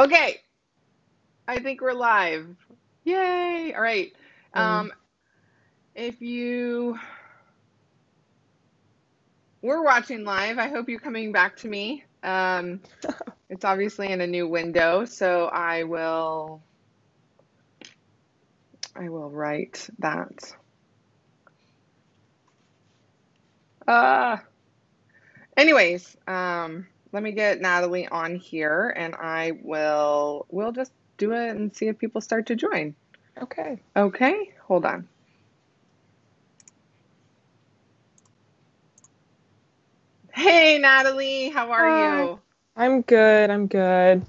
Okay. I think we're live. Yay. All right. Mm. Um, if you were watching live, I hope you're coming back to me. Um, it's obviously in a new window, so I will I will write that. Uh, anyways, um, let me get Natalie on here and I will we'll just do it and see if people start to join. Okay. Okay, hold on. Hey Natalie, how are Hi. you? I'm good. I'm good.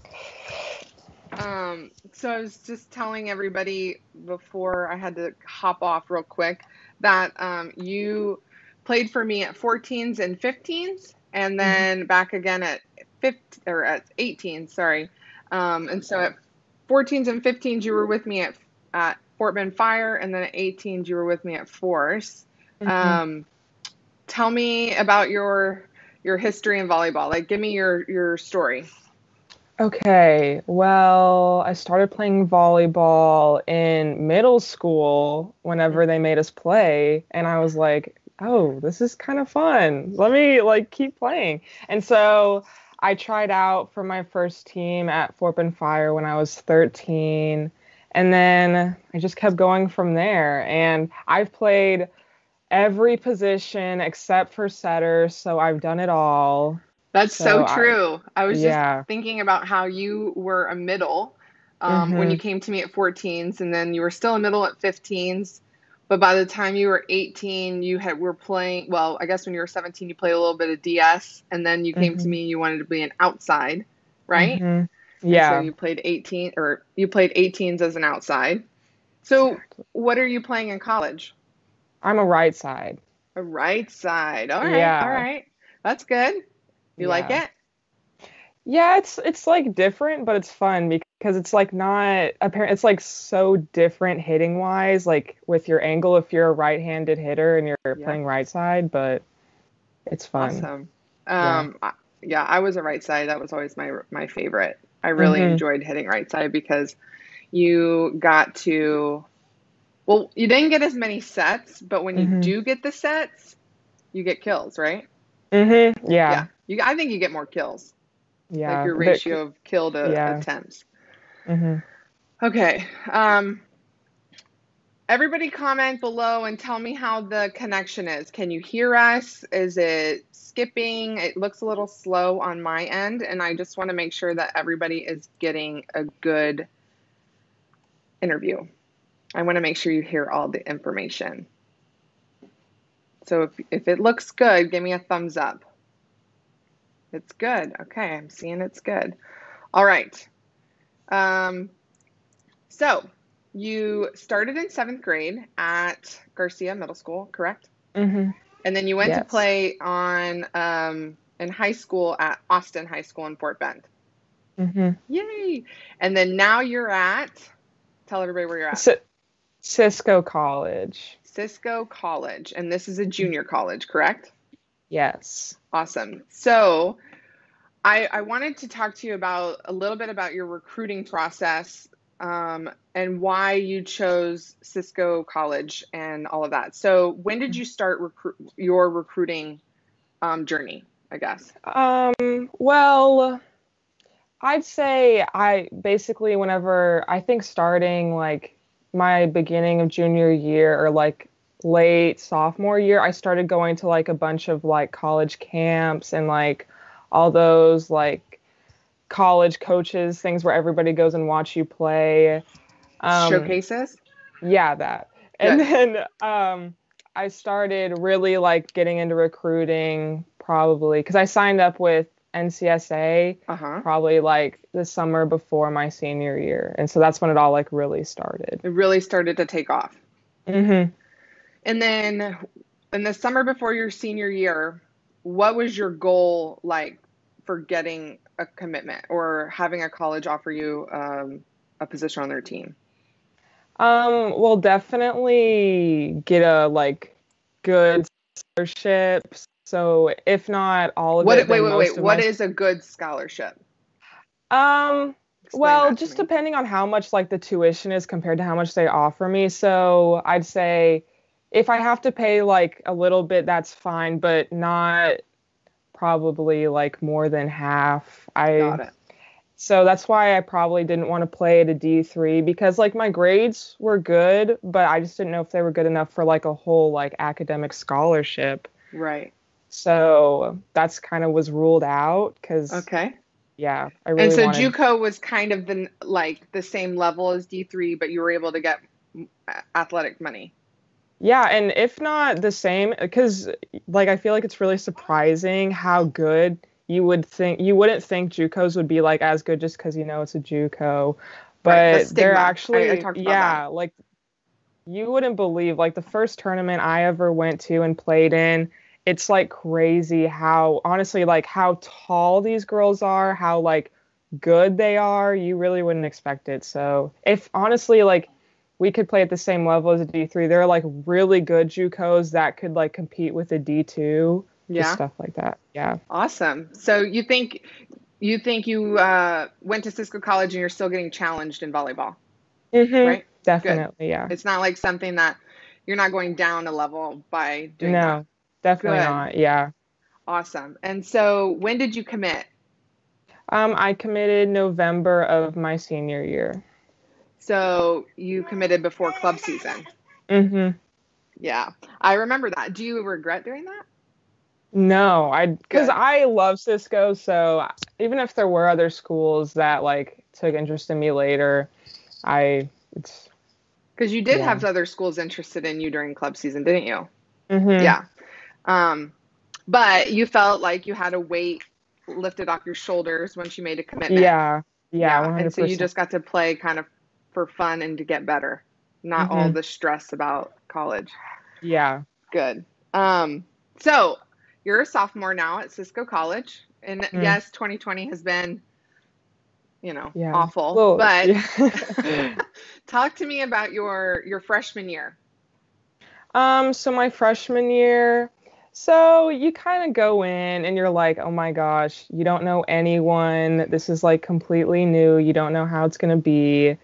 Um, so I was just telling everybody before I had to hop off real quick that um, you played for me at 14s and 15s, and then back again at 15 or at 18. Sorry. Um, and so at 14s and 15s, you were with me at at Fort Bend Fire, and then at 18s, you were with me at Force. Mhm. Um, tell me about your your history in volleyball. Like, give me your your story. Okay. Well, I started playing volleyball in middle school whenever they made us play, and I was like, "Oh, this is kind of fun. Let me like keep playing." And so I tried out for my first team at Fort Bend Fire when I was 13, and then I just kept going from there. And I've played every position except for setter, so I've done it all. That's so So true. I was just thinking about how you were a middle um, when you came to me at 14s, and then you were still a middle at 15s. But by the time you were 18, you had were playing. Well, I guess when you were 17, you played a little bit of DS, and then you came to Mhm. me. You wanted to be an outside, right? Mhm. And so Yeah. you played 18 or you played 18s as an outside. So Exactly. what are you playing in college? I'm a right side. A right side. All right, all Yeah. right. That's good. You like it? Yeah, it's it's like different, but it's fun because it's like not apparent it's like so different hitting wise, like with your angle if you're a right-handed hitter and you're Yeah. playing right side, but it's fun. Awesome. Yeah. Um, I- yeah, I was a right side. That was always my my favorite. I really Mhm. enjoyed hitting right side because you got to, well, you didn't get as many sets, but when you Mhm. do get the sets, you get kills, right? Mhm. Yeah. Yeah. You, I think you get more kills, like Yeah. your But ratio of kill to yeah. attempts. Mhm. Okay. Um, everybody comment below and tell me how the connection is. Can you hear us? Is it skipping? It looks a little slow on my end, and I just want to make sure that everybody is getting a good interview. I want to make sure you hear all the information. So if, if it looks good, give me a thumbs up. It's good. Okay, I'm seeing it's good. All right. Um, so you started in seventh grade at Garcia Middle School, correct? Mm-hmm. And then you went to play on um, in high school at Austin High School in Fort Bend. Mm-hmm. Yay! And then now you're at, tell everybody where you're at. C- Cisco College. Cisco College, and this is a junior college, correct? Yes. Awesome. So I, I wanted to talk to you about a little bit about your recruiting process um, and why you chose Cisco College and all of that. So when did you start recruit your recruiting um, journey? I guess. Um, well, I'd say I basically, whenever I think starting like my beginning of junior year or like late sophomore year, I started going to like a bunch of like college camps and like all those like college coaches things where everybody goes and watch you play. Um, Showcases. yeah, that. And Good. then um, I started really like getting into recruiting probably because I signed up with NCSA Uh huh. probably like the summer before my senior year. And so that's when it all like really started. It really started to take off. hmm And then in the summer before your senior year, what was your goal like for getting a commitment or having a college offer you um, a position on their team? Um, well, definitely get a like good scholarship. So if not all of What? it, Wait, wait, wait. What my is a good scholarship? um Explain well, just depending on how much like the tuition is compared to how much they offer me. So I'd say if I have to pay like a little bit, that's fine, but not probably like more than half. I Got it. so that's why I probably didn't want to play at a D3 because like my grades were good, but I just didn't know if they were good enough for like a whole like academic scholarship. Right. So that's kind of was ruled out because Okay. yeah, I really and so wanted. JUCO was kind of the like the same level as D3, but you were able to get mm, athletic money. Yeah, and if not the same, because like I feel like it's really surprising how good you would think you wouldn't think JUCOs would be like as good just because you know it's a JUCO, but Right, the they're actually I- I yeah, like you wouldn't believe like the first tournament I ever went to and played in, it's like crazy how honestly like how tall these girls are, how like good they are. You really wouldn't expect it. So if honestly like we could play at the same level as a D3. There are like really good JUCOs that could like compete with a D2, just Yeah. stuff like that. Yeah. Awesome. So you think you think you uh, went to Cisco College and you're still getting challenged in volleyball, mm-hmm. right? Definitely, yeah. It's not like something that you're not going down a level by doing No, that. definitely Good. not. Yeah. Awesome. And so when did you commit? Um, I committed November of my senior year. So you committed before club season. Mhm. Yeah. I remember that. Do you regret doing that? No, I because I love Cisco, so even if there were other schools that like took interest in me later, I it's Because you did Yeah. have other schools interested in you during club season, didn't you? mhm. Yeah. Um, but you felt like you had a weight lifted off your shoulders once you made a commitment. Yeah. Yeah, one And so you just got to play kind of for fun and to get better, not all Mhm. the stress about college. Yeah. Good. Um, so you're a sophomore now at Cisco College. And Mm. yes, 2020 has been, you know, Yeah. awful. Well, but yeah. talk to me about your your freshman year. Um, so my freshman year, so you kind of go in and you're like, oh my gosh, you don't know anyone. This is like completely new. You don't know how it's gonna be.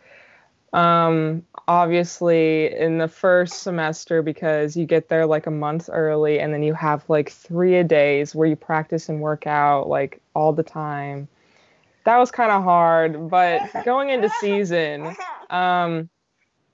Um, obviously in the first semester because you get there like a month early and then you have like three a days where you practice and work out like all the time. That was kind of hard, but going into season, um,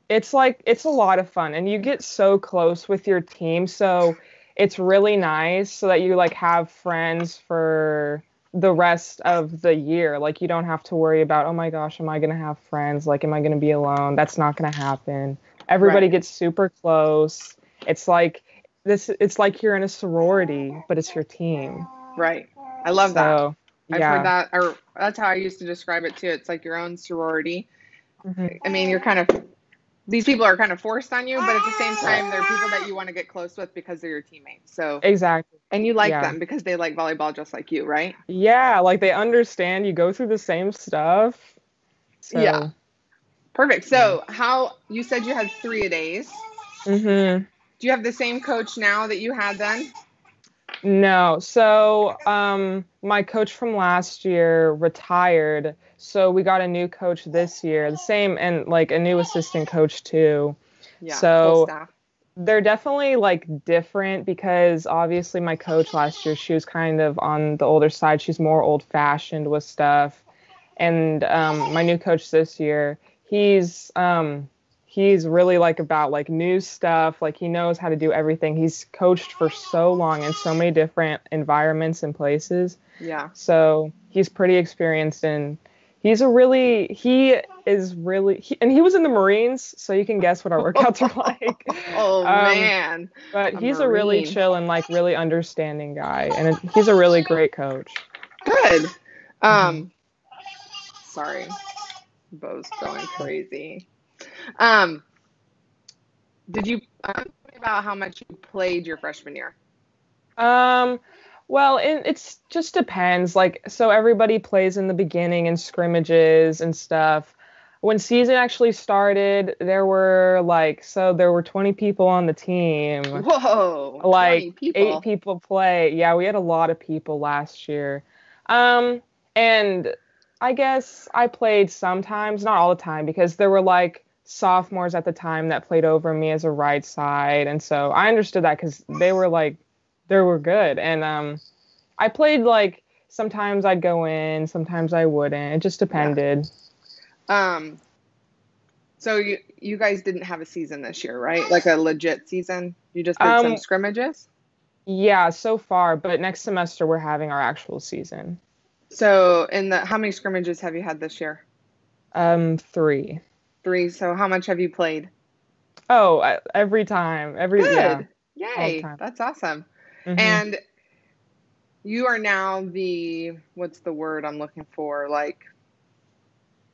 it's like it's a lot of fun and you get so close with your team so it's really nice so that you like have friends for the rest of the year like you don't have to worry about oh my gosh am i going to have friends like am i going to be alone that's not going to happen everybody Right. gets super close it's like this it's like you're in a sorority but it's your team Right. I love that. I've yeah heard that, or that's how I used to describe it too. It's like your own sorority. Mhm. I mean, you're kind of, these people are kind of forced on you, but at the same time, they're people that you want to get close with because they're your teammates. So, exactly and you like Yeah. them because they like volleyball just like you, right? yeah like they understand you go through the same stuff so Yeah. Perfect. So, how you said you had three a days. mhm. Do you have the same coach now that you had then? No. So, um, my coach from last year retired. So we got a new coach this year, the same, and like a new assistant coach too. Yeah. So- They're definitely like different because obviously my coach last year, she was kind of on the older side. She's more old fashioned with stuff. And um, my new coach this year, he's um, he's really like about like new stuff. Like he knows how to do everything. He's coached for so long in so many different environments and places. Yeah. So he's pretty experienced and he's a really he is really he, and he was in the Marines, so you can guess what our workouts are like. Oh Um, man. But A he's a really chill and like really understanding guy, and he's a really great coach. Good. Mm-hmm. Um, sorry, Bo's going crazy. Um, did you me about how much you played your freshman year? Um, well, it it's just depends. Like, so everybody plays in the beginning and scrimmages and stuff. When season actually started, there were like so there were 20 people on the team. Whoa, 20 like people. eight people play. Yeah, we had a lot of people last year. Um, and I guess I played sometimes, not all the time, because there were like sophomores at the time that played over me as a right side, and so I understood that because they were like they were good, and um, I played like sometimes I'd go in, sometimes I wouldn't. It just depended. Yeah. Um, so you you guys didn't have a season this year, right? Like a legit season? You just did um, some scrimmages? Yeah, so far, but next semester we're having our actual season. So, in the how many scrimmages have you had this year? Um, 3. 3. So, how much have you played? Oh, every time. Every Good. Yeah. Yay. That's awesome. Mm-hmm. And you are now the what's the word I'm looking for? Like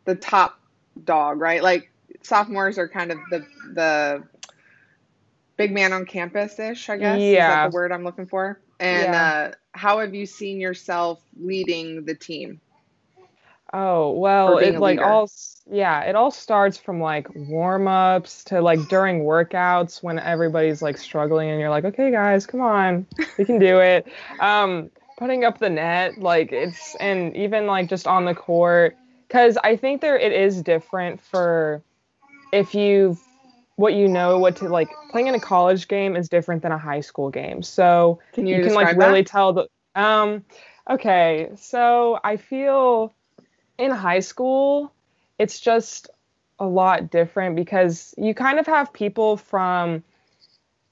the top dog, right? Like sophomores are kind of the the big man on campus ish, I guess. Yeah. Is that the word I'm looking for? And yeah. uh, how have you seen yourself leading the team? Oh well, it like all yeah, it all starts from like warm ups to like during workouts when everybody's like struggling and you're like, okay guys, come on, we can do it. Um, putting up the net, like it's and even like just on the court, because I think there it is different for if you've what you know what to like playing in a college game is different than a high school game. So can you, you can like really tell the um okay so i feel in high school it's just a lot different because you kind of have people from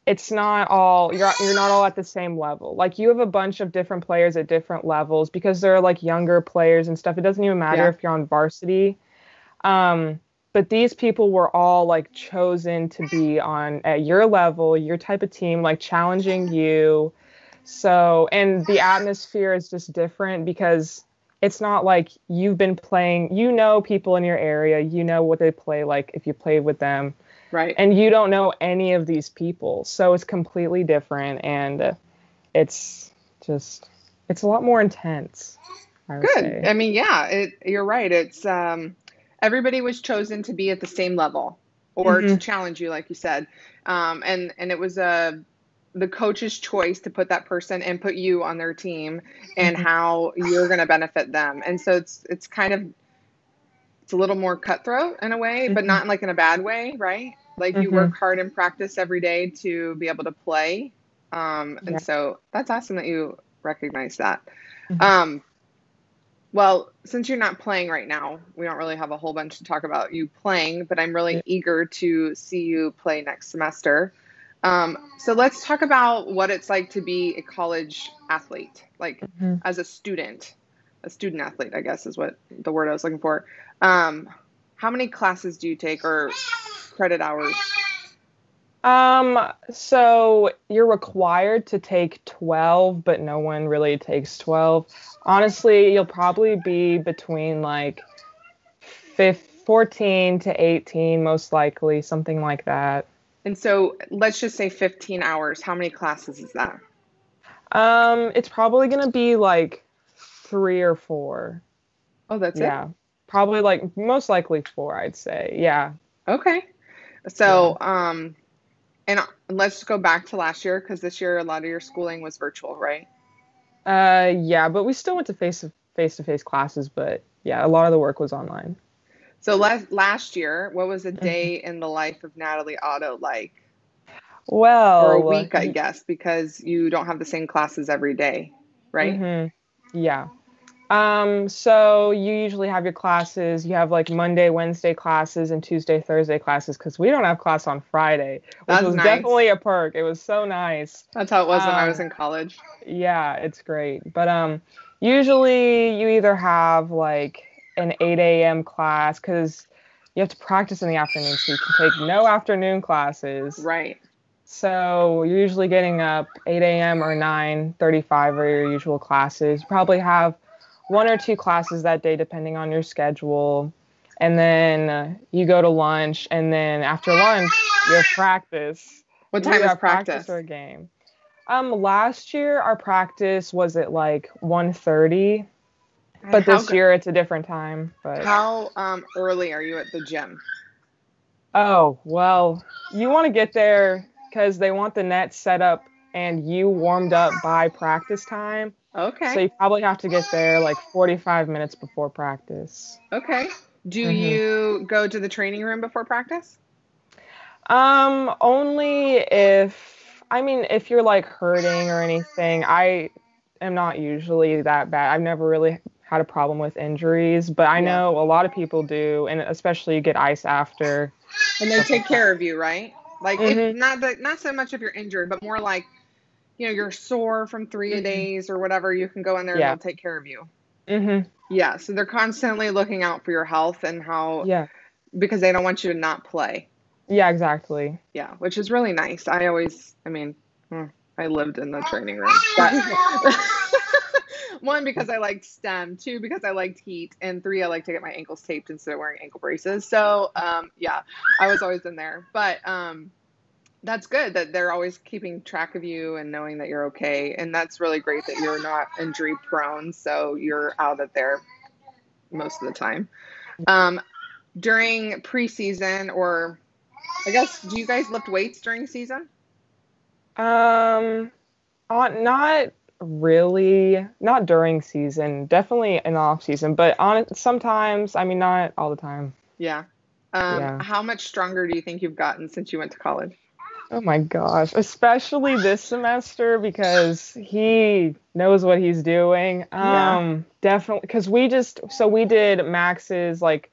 it's not all you're you're not all at the same level. Like you have a bunch of different players at different levels because they're like younger players and stuff. It doesn't even matter yeah. if you're on varsity. Um, but these people were all like chosen to be on at your level, your type of team, like challenging you. So, and the atmosphere is just different because it's not like you've been playing, you know, people in your area, you know what they play like if you played with them. Right. And you don't know any of these people. So it's completely different and it's just, it's a lot more intense. I Good. Say. I mean, yeah, it, you're right. It's, um, everybody was chosen to be at the same level or mm-hmm. to challenge you, like you said. Um, and and it was a the coach's choice to put that person and put you on their team and mm-hmm. how you're going to benefit them. And so it's it's kind of it's a little more cutthroat in a way, mm-hmm. but not like in a bad way, right? Like you work mm-hmm. hard and practice every day to be able to play. Um, and yeah. so that's awesome that you recognize that. Mm-hmm. Um, well, since you're not playing right now, we don't really have a whole bunch to talk about you playing, but I'm really yeah. eager to see you play next semester. Um, so let's talk about what it's like to be a college athlete, like mm-hmm. as a student, a student athlete, I guess is what the word I was looking for. Um, how many classes do you take or credit hours? Um, so you're required to take 12, but no one really takes 12. Honestly, you'll probably be between like 14 to 18, most likely, something like that. And so let's just say 15 hours. How many classes is that? Um, it's probably going to be like three or four. Oh, that's yeah. it? Yeah. Probably like most likely four, I'd say. Yeah. Okay. So, yeah. um, and let's go back to last year because this year a lot of your schooling was virtual, right? Uh, yeah, but we still went to face face to face classes, but yeah, a lot of the work was online. So last last year, what was a mm-hmm. day in the life of Natalie Otto like? Well, or a week, I guess, because you don't have the same classes every day, right? Mm-hmm. Yeah. Um, so you usually have your classes. You have like Monday, Wednesday classes, and Tuesday, Thursday classes because we don't have class on Friday, which That's was nice. definitely a perk. It was so nice. That's how it was um, when I was um, in college. Yeah, it's great. But um, usually you either have like an 8 a.m. class because you have to practice in the afternoon, so you can take no afternoon classes. Right. So you're usually getting up 8 a.m. or 9:35 are your usual classes. You probably have one or two classes that day, depending on your schedule. And then uh, you go to lunch, and then after lunch, you have practice. What time is practice? practice? or a game? Um, last year our practice was at like 1.30, but how this year it's a different time. But how um, early are you at the gym? Oh well, you want to get there because they want the net set up and you warmed up by practice time Okay. So you probably have to get there like 45 minutes before practice. okay. Do Mhm. you go to the training room before practice? Um, only if I mean if you're like hurting or anything. I am not usually that bad. I've never really had a problem with injuries, but I Yeah. know a lot of people do, and especially you get ice after. And they take care of you, right? Like if Mhm. not the not so much if you're injured, but more like you know you're sore from 3 a Mhm. days or whatever. You can go in there Yeah. and they'll take care of you. Mhm. Yeah. So they're constantly looking out for your health and how Yeah. because they don't want you to not play. Yeah, exactly. Yeah, which is really nice. I always, I mean, hmm, I lived in the training room. But one because I liked stim, two because I liked heat, and three I like to get my ankles taped instead of wearing ankle braces. So um, yeah, I was always in there. But um, that's good that they're always keeping track of you and knowing that you're okay, and that's really great that you're not injury prone, so you're out of there most of the time. Um, during preseason or I guess, do you guys lift weights during season? Um, uh, not really. Not during season. Definitely in off season, but on sometimes. I mean, not all the time. Yeah. Um, Yeah. How much stronger do you think you've gotten since you went to college? Oh my gosh, especially this semester because he knows what he's doing. Yeah. Um, definitely because we just so we did Max's like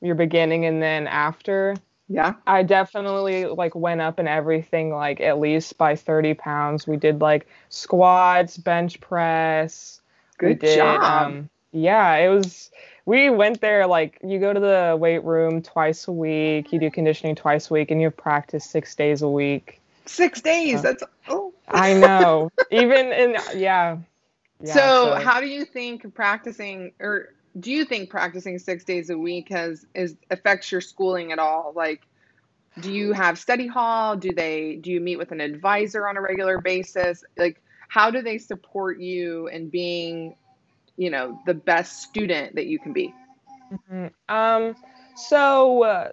your beginning and then after. Yeah. I definitely like went up in everything like at least by 30 pounds. We did like squats, bench press. we Good did, job. Um, yeah, it was. We went there like you go to the weight room twice a week. You do conditioning twice a week, and you have practice six days a week. Six days. Uh, That's oh. I know. Even in yeah. yeah so, how do you think practicing, or do you think practicing six days a week has is affects your schooling at all? Like, do you have study hall? Do they do you meet with an advisor on a regular basis? Like, how do they support you in being, you know, the best student that you can be? Mhm. Um, so uh,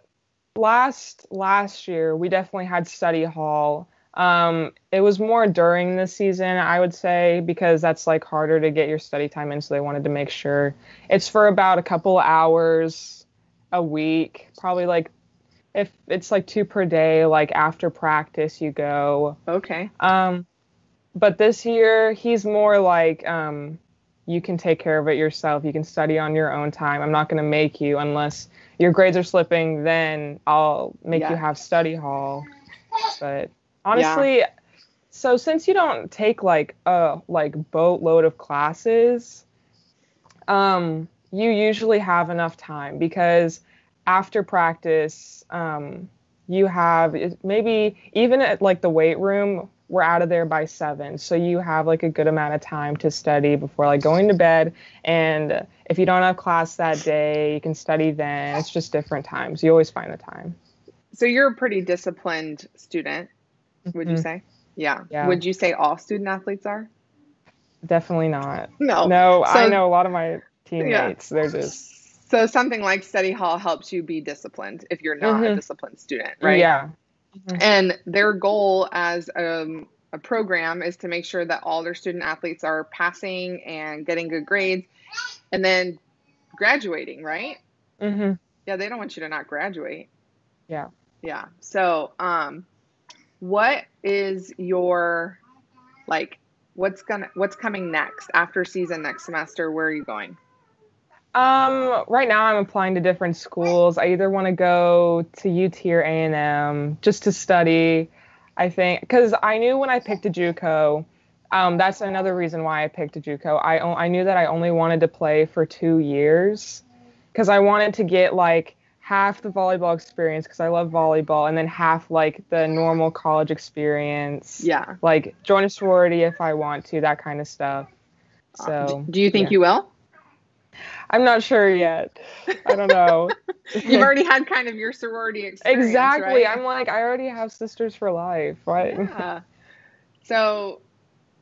last last year we definitely had study hall. Um, it was more during the season, I would say, because that's like harder to get your study time in. So they wanted to make sure it's for about a couple hours a week, probably like if it's like two per day, like after practice you go. Okay. Um, but this year he's more like um, you can take care of it yourself. You can study on your own time. I'm not going to make you unless your grades are slipping. Then I'll make Yeah. you have study hall. But honestly, so since you don't take like a like boatload of classes, um, you usually have enough time because after practice, um, you have maybe even at like the weight room we're out of there by seven. So you have like a good amount of time to study before like going to bed. And if you don't have class that day you can study then. It's just different times. You always find the time. So you're a pretty disciplined student, would you Mhm. say? Yeah. Yeah. Would you say all student athletes are? definitely not No. no So- i know a lot of my teammates they're just So something like study hall helps you be disciplined if you're not a Mhm. disciplined student, right? yeah And their goal as um, a program is to make sure that all their student athletes are passing and getting good grades and then graduating, right? hmm Yeah, they don't want you to not graduate. Yeah. Yeah. So, um, what is your like? What's gonna what's coming next after season next semester? Where are you going? Um, right now I'm applying to different schools. I either want to go to UT or A&M just to study. I think because I knew when I picked a JUCO, um, that's another reason why I picked a JUCO. I I knew that I only wanted to play for two years because I wanted to get like half the volleyball experience because I love volleyball, and then half like the normal college experience. Yeah. Like join a sorority if I want to, that kind of stuff. So Do you think yeah. you will? I'm not sure yet. I don't know. You've already had kind of your sorority experience. exactly. right? I'm like, I already have sisters for life. Right. Yeah. So,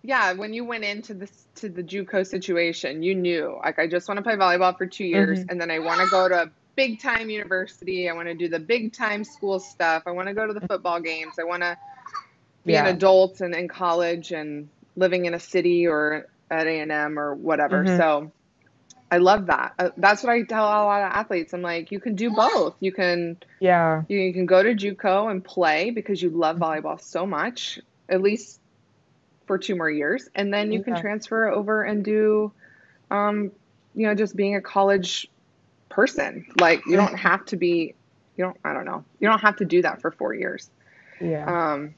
yeah, when you went into this to the JUCO situation, you knew like I just want to play volleyball for two years, Mhm. and then I want to go to big time university. I want to do the big time school stuff. I want to go to the football games. I want to be Yeah. an adult and in college and living in a city or at A&M or whatever. Mm-hmm. So I love that. Uh, that's what I tell a lot of athletes. I'm like, you can do both. You can yeah. You, you can go to JUCO and play because you love volleyball so much, at least for two more years, and then you can transfer over and do, um, you know, just being a college person. Like you don't have to be, you don't. I don't know. You don't have to do that for four years. Yeah. Um,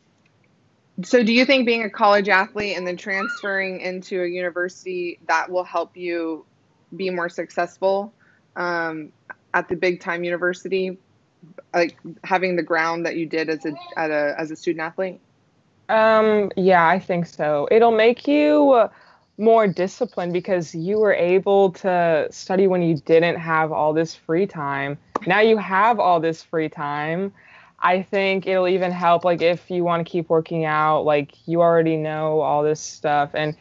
so do you think being a college athlete and then transferring into a university that will help you be more successful um, at the big time university, like having the ground that you did as a, at a as a student athlete? Um, yeah, I think so. It'll make you more disciplined because you were able to study when you didn't have all this free time. Now you have all this free time. I think it'll even help like if you want to keep working out, like you already know all this stuff and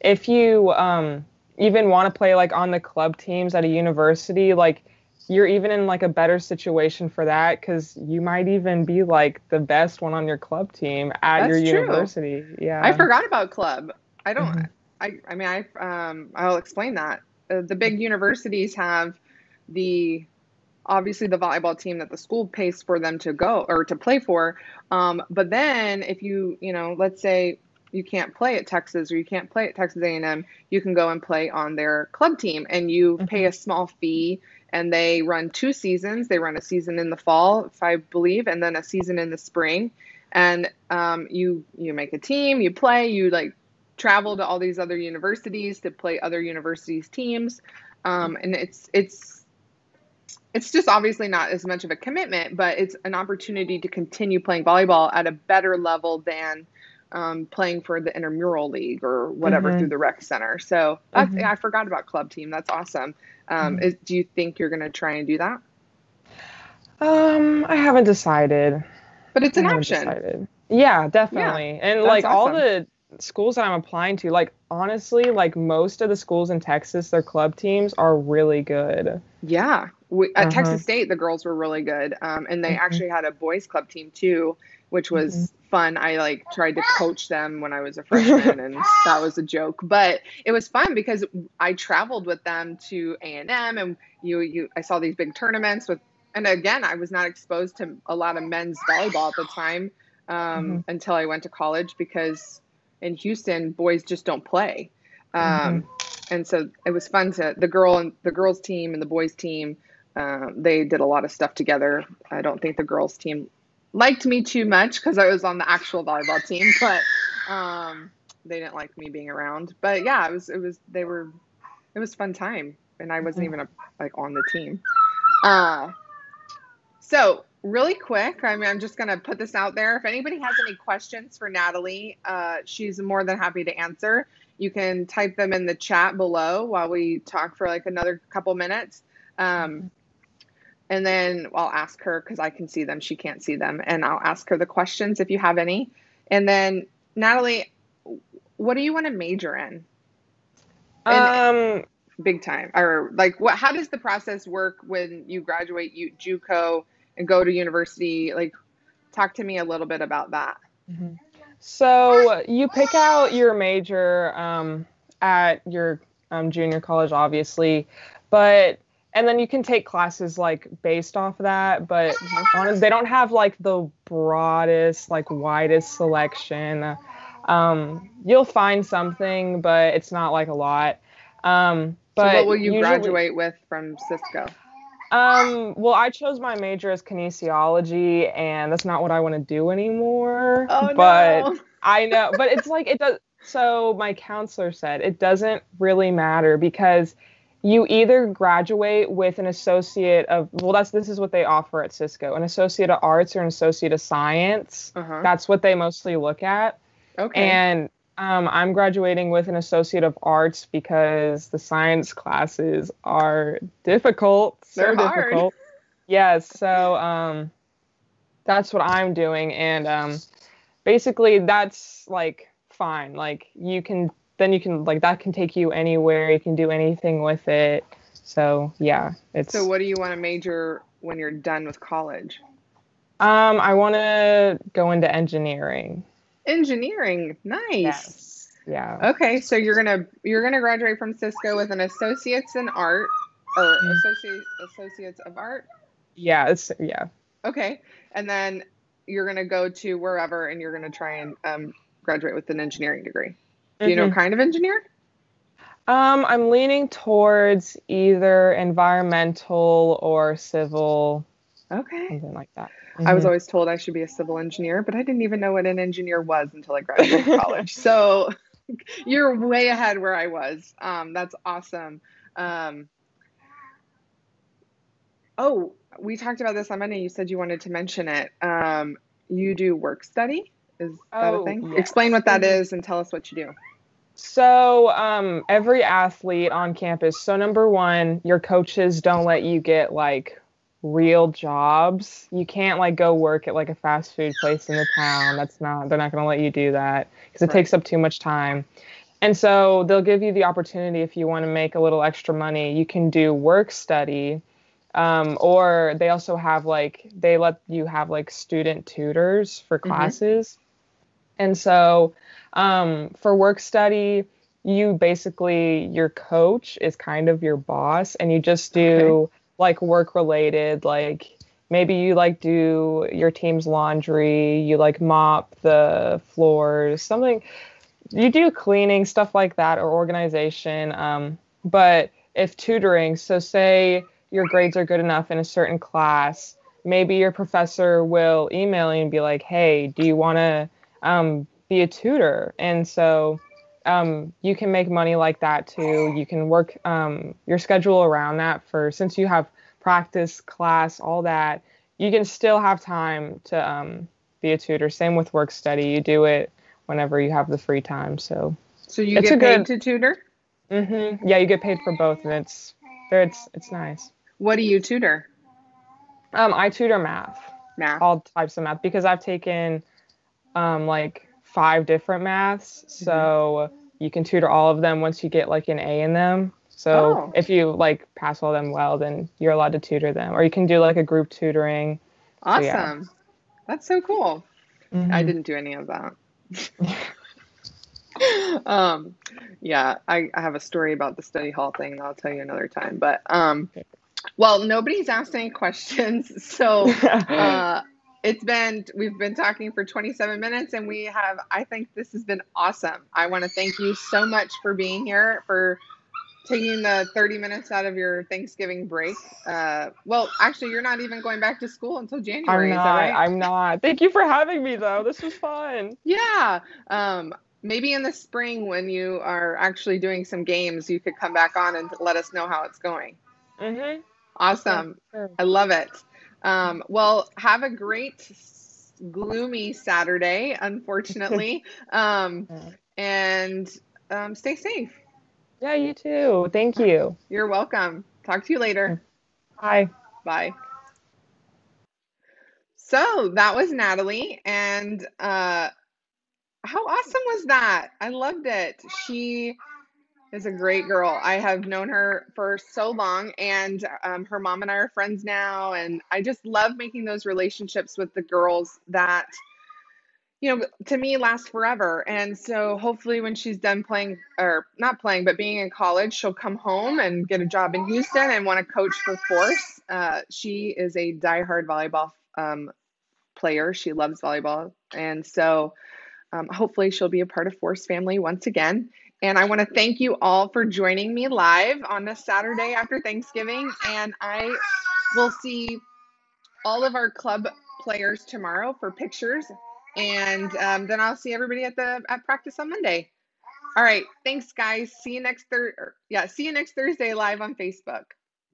if you um even want to play like on the club teams at a university, like you're even in like a better situation for that because you might even be like the best one on your club team at That's your true. university. Yeah, I forgot about club. I don't. I I mean I um I'll explain that. Uh, the big universities have the obviously the volleyball team that the school pays for them to go or to play for. Um, but then if you you know let's say you can't play at Texas or you can't play at Texas A&M, you can go and play on their club team and you mm-hmm. pay a small fee and they run two seasons. They run a season in the fall, if I believe, and then a season in the spring. And um, you you make a team, you play, you like travel to all these other universities to play other universities teams, um, and it's it's it's just obviously not as much of a commitment, but it's an opportunity to continue playing volleyball at a better level than um, playing for the intramural league or whatever mm-hmm. through the rec center. So mm-hmm. I forgot about club team. That's awesome. Um, mm-hmm. is, do you think you're going to try and do that? Um, I haven't decided. But it's an option. Decided. Yeah, definitely. Yeah, and like awesome. all the schools that I'm applying to, like honestly, like most of the schools in Texas, their club teams are really good. Yeah, we, at uh-huh. Texas State, the girls were really good, um, and they mm-hmm. actually had a boys club team too, which was mm-hmm. fun. I like tried to coach them when I was a freshman, and that was a joke, but it was fun because I traveled with them to A and M, and you you I saw these big tournaments with, and again, I was not exposed to a lot of men's volleyball at the time um, mm-hmm. until I went to college because in Houston, boys just don't play. Um, mm-hmm. and so it was fun to the girl and the girls team and the boys team uh, they did a lot of stuff together. I don't think the girls' team liked me too much because I was on the actual volleyball team, but um, they didn't like me being around. But yeah, it was it was they were it was fun time, and I wasn't even a, like on the team. Uh, so really quick, I mean, I'm just gonna put this out there. If anybody has any questions for Natalie, uh, she's more than happy to answer. You can type them in the chat below while we talk for like another couple minutes. Um, and then I'll ask her because I can see them, she can't see them, and I'll ask her the questions if you have any. And then Natalie, what do you want to major in? Um, big time, or like what? How does the process work when you graduate you JUCO and go to university? Like, talk to me a little bit about that. Mm-hmm. So you pick out your major um, at your um, junior college, obviously, but and then you can take classes like based off of that but honestly they don't have like the broadest like widest selection um, you'll find something but it's not like a lot um, but so what will you usually, graduate with from cisco um, well i chose my major as kinesiology and that's not what i want to do anymore oh, but no. i know but it's like it does so my counselor said it doesn't really matter because you either graduate with an associate of well that's this is what they offer at cisco an associate of arts or an associate of science uh-huh. that's what they mostly look at okay and um, i'm graduating with an associate of arts because the science classes are difficult They're hard. difficult yes so um, that's what i'm doing and um, basically that's like fine like you can then you can like that can take you anywhere. You can do anything with it. So yeah, it's. So what do you want to major when you're done with college? Um, I want to go into engineering. Engineering, nice. Yes. Yeah. Okay, so you're gonna you're gonna graduate from Cisco with an associates in art or Mhm. associate associates of art. Yeah. Yeah. Okay, and then you're gonna go to wherever and you're gonna try and um, graduate with an engineering degree. Do you know Mhm. what kind of engineer? Um, I'm leaning towards either environmental or civil, Okay. something like that. I was Mhm. always told I should be a civil engineer, but I didn't even know what an engineer was until I graduated college. So you're way ahead where I was. Um, that's awesome. Um, oh, we talked about this on Monday. You said you wanted to mention it. Um, you do work study. Is that a Oh, thing? yes. Explain what that Mhm. and tell us what you do. So, um, every athlete on campus. So, number one, your coaches don't let you get like real jobs. You can't like go work at like a fast food place in the town. That's not, they're not going to let you do that because it Right. takes up too much time. And so, they'll give you the opportunity if you want to make a little extra money, you can do work study. Um, or they also have like, they let you have like student tutors for Mhm. classes. And so, um, for work study, you basically your coach is kind of your boss, and you just do like work related, like maybe you like do your team's laundry, you like mop the floors, something. You do cleaning stuff like that or organization. Um, but if tutoring, so say your grades are good enough in a certain class, maybe your professor will email you and be like, "Hey, do you want to um, be a tutor?" And so um, you can make money like that too. You can work um, your schedule around that for since you have practice, class, all that. You can still have time to um, be a tutor. Same with work study. You do it whenever you have the free time. So, So you It's get a paid good- to tutor? hmm yeah, you get paid for both, and it's it's it's nice. What do you tutor? Um, I tutor math. Math. all types of math because I've taken um, like five different maths. So you can tutor all of them once you get like an A in them. So Oh. if you like pass all them well, then you're allowed to tutor them. Or you can do like a group tutoring. Awesome. yeah. That's so cool. I Mhm. didn't do any of that. um, yeah, I, I have a story about the study hall thing. I'll tell you another time. But um, well, nobody's asked any questions, so uh, it's been we've been talking for 27 minutes, and we have. I think this has been awesome. I want to thank you so much for being here for taking the 30 minutes out of your Thanksgiving break. Uh, well, actually, you're not even going back to school until January. I'm not. right? I'm not. Thank you for having me though. This was fun. Yeah. Um, maybe in the spring when you are actually doing some games, you could come back on and let us know how it's going. Mm-hmm. Awesome. I love it. Um, well, have a great gloomy Saturday, unfortunately. um, and um, stay safe. Yeah, you too. Thank you. You're welcome. Talk to you later. Bye. Bye. So that was Natalie, and uh, how awesome was that? I loved it. She is a great girl. I have known her for so long, and um, her mom and I are friends now. And I just love making those relationships with the girls that, you know, to me last forever. And so hopefully, when she's done playing, or not playing, but being in college, she'll come home and get a job in Houston and want to coach for Force. Uh, she is a diehard volleyball um, player. She loves volleyball. And so um, hopefully, she'll be a part of Force family once again. And I want to thank you all for joining me live on this Saturday after Thanksgiving. And I will see all of our club players tomorrow for pictures. And um, then I'll see everybody at the at practice on Monday. All right. Thanks, guys. See you next Thursday. Yeah, see you next Thursday live on Facebook.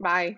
Bye.